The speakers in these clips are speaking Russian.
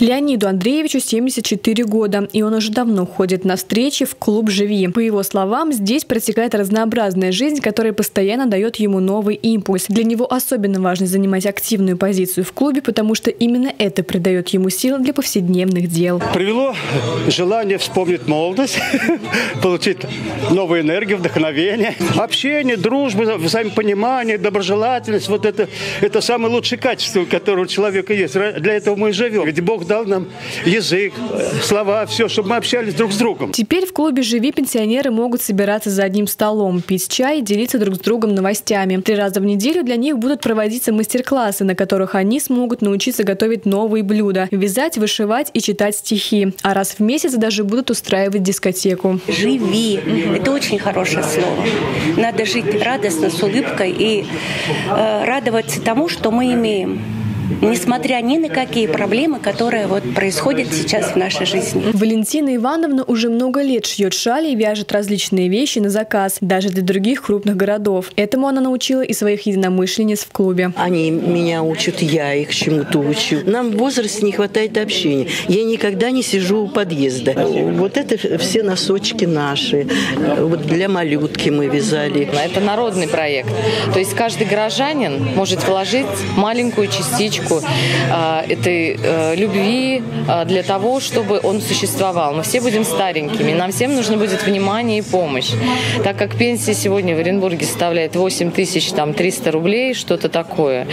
Леониду Андреевичу 74 года, и он уже давно ходит на встречи в клуб «Живи». По его словам, здесь протекает разнообразная жизнь, которая постоянно дает ему новый импульс. Для него особенно важно занимать активную позицию в клубе, потому что именно это придает ему сил для повседневных дел. Привело желание вспомнить молодость, получить новую энергию, вдохновение. Общение, дружба, взаимопонимание, доброжелательность – вот это, это самое лучшее качество, которое у человека есть. Для этого мы и живем. Ведь Бог дал нам язык, слова, все, чтобы мы общались друг с другом. Теперь в клубе «Живи» пенсионеры могут собираться за одним столом, пить чай и делиться друг с другом новостями. Три раза в неделю для них будут проводиться мастер-классы, на которых они смогут научиться готовить новые блюда, вязать, вышивать и читать стихи. А раз в месяц даже будут устраивать дискотеку. «Живи» – это очень хорошее слово. Надо жить радостно, с улыбкой и э, радоваться тому, что мы имеем несмотря ни на какие проблемы, которые вот происходят сейчас в нашей жизни. Валентина Ивановна уже много лет шьет шали и вяжет различные вещи на заказ, даже для других крупных городов. Этому она научила и своих единомышленниц в клубе. Они меня учат, я их чему-то учу. Нам в возрасте не хватает общения. Я никогда не сижу у подъезда. Вот это все носочки наши. Вот для малютки мы вязали. Это народный проект. То есть каждый горожанин может вложить маленькую частичку частичку а, этой э, любви а, для того, чтобы он существовал. Мы все будем старенькими, нам всем нужно будет внимание и помощь. Так как пенсия сегодня в Оренбурге составляет 8 тысяч там 300 рублей, что-то такое,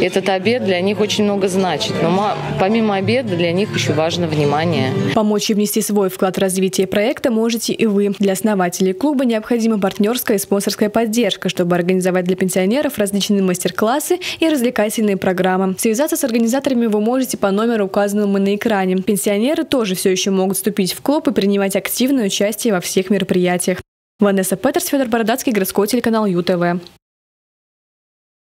этот обед для них очень много значит. Но помимо обеда для них еще важно внимание. Помочь и внести свой вклад в развитие проекта можете и вы. Для основателей клуба необходима партнерская и спонсорская поддержка, чтобы организовать для пенсионеров различные мастер-классы и развлекательные программы. Связаться с организаторами вы можете по номеру, указанному на экране. Пенсионеры тоже все еще могут вступить в клуб и принимать активное участие во всех мероприятиях. Ванесса Петерс, Федор Бородацкий, городской телеканал ЮТВ.